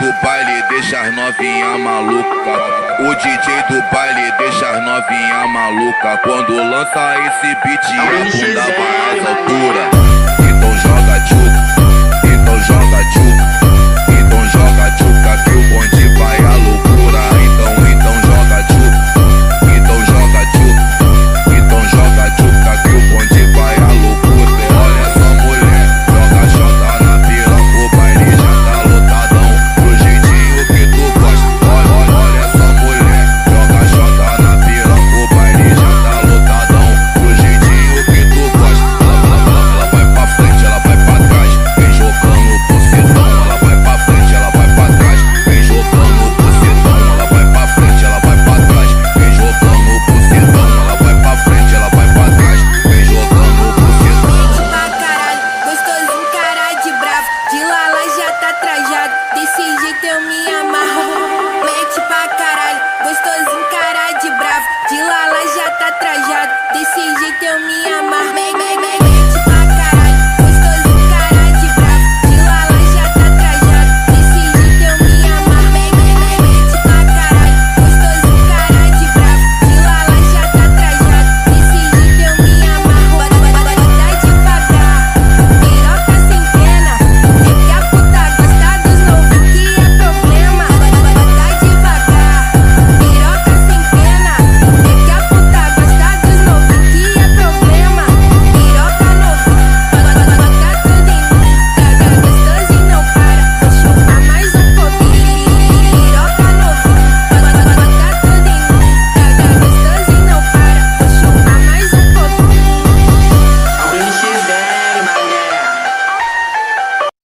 do baile deixa as novinha maluca. O DJ do baile deixa as novinha maluca. Quando lança esse beat, a bunda vai às alturas.